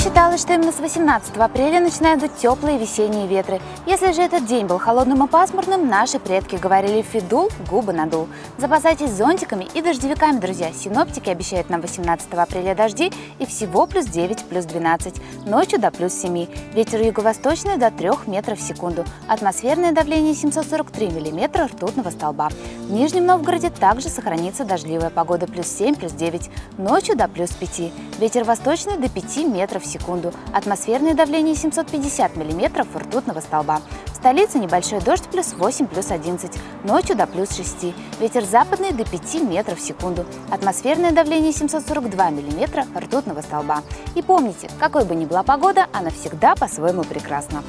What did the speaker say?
считалось, что именно с 18 апреля начинают дуть теплые весенние ветры. Если же этот день был холодным и пасмурным, наши предки говорили «фидул, губы надул». Запасайтесь зонтиками и дождевиками, друзья. Синоптики обещают нам 18 апреля дожди и всего плюс 9, плюс 12. Ночью до плюс 7. Ветер юго-восточный до 3 метров в секунду. Атмосферное давление 743 миллиметра ртутного столба. В Нижнем Новгороде также сохранится дождливая погода плюс 7, плюс 9. Ночью до плюс 5. Ветер восточный до 5 метров в секунду. Атмосферное давление 750 миллиметров ртутного столба. В столице небольшой дождь плюс 8, плюс 11. Ночью до плюс 6. Ветер западный до 5 метров в секунду. Атмосферное давление 742 миллиметра ртутного столба. И помните, какой бы ни была погода, она всегда по-своему прекрасна.